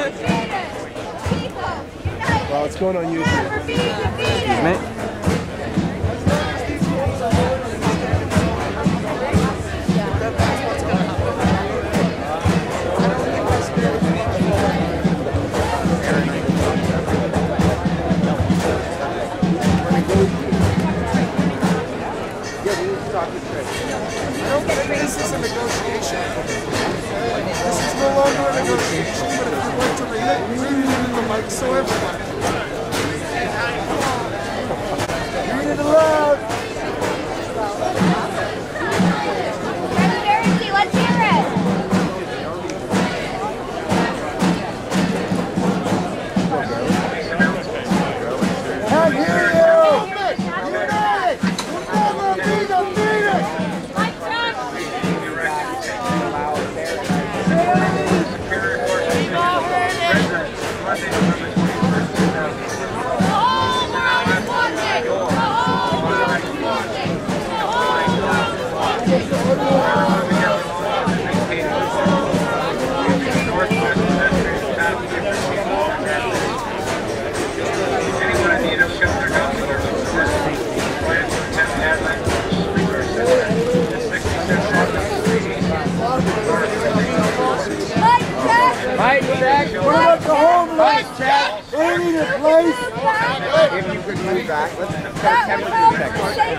Well, it's going on YouTube. Excuse me. This is a negotiation. This is no longer a negotiation, that we needed in the mic so everybody. Mic check. What about the home Mic run? check. Ain't it, place? If you could move back, let's check temperature check.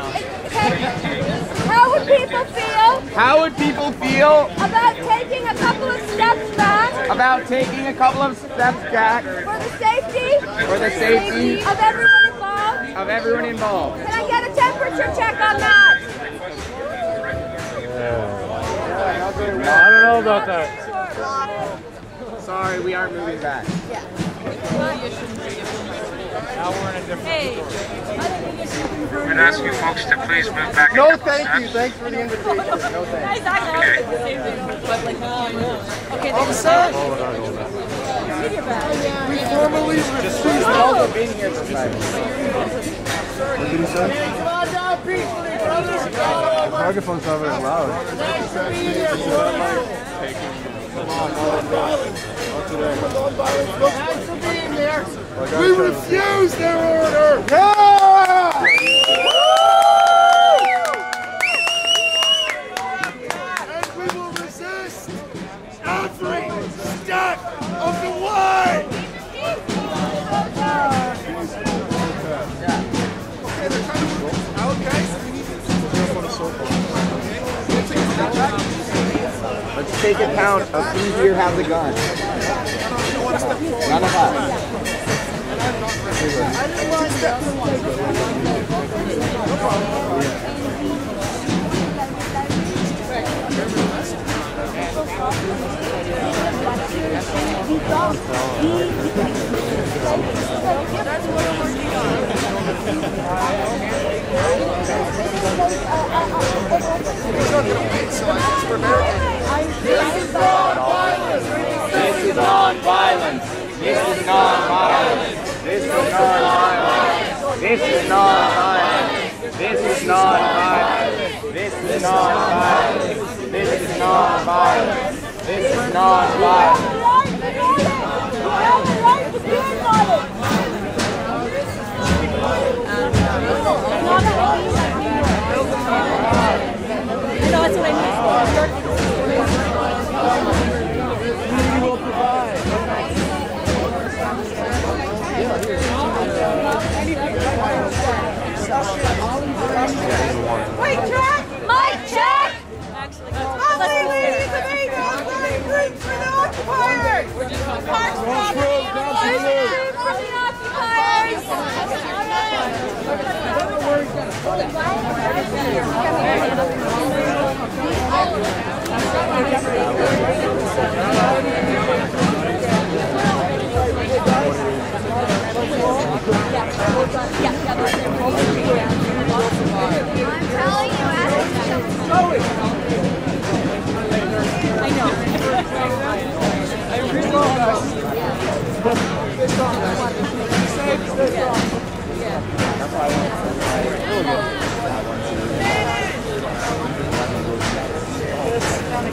How would people feel How would people feel about taking a couple of steps back about taking a couple of steps back for the safety for the safety of everyone involved? of everyone involved? Can I get a temperature check on that? I don't know about that. Sorry, we aren't moving back. Yeah. Now we're in a different hey. going to ask you folks to please move back. No, thank you. Thanks for the invitation. No, thanks. Okay. Okay, Officer? We formally refuse all the being here tonight. What did he say? The microphone's not very loud. We refuse their order. Yeah. take a count of who here has a gun. None of us. That's what I'm working on. He's not going to win, so I just prepare. This is non-violence. This is non-violence. This is non-violence. This is non-violence. This is non-violence. This is non-violence. This is non-violence. This is non-violence. Wait, check! Mic, check! Lovely ladies and angels, buying drinks for the occupiers! Parks property, cream for the occupiers! I'm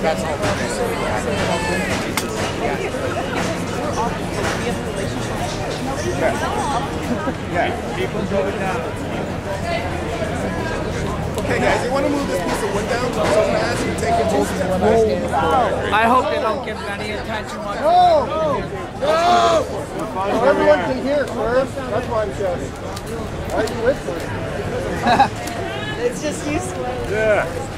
That's all that is. Yeah. yeah. Okay, guys, you want to move this piece of wood down? I to take I hope they don't give any attention. No! No! no! Everyone can hear, Swerve. That's why I'm shouting. Why are you whistling? it's just useless. Yeah.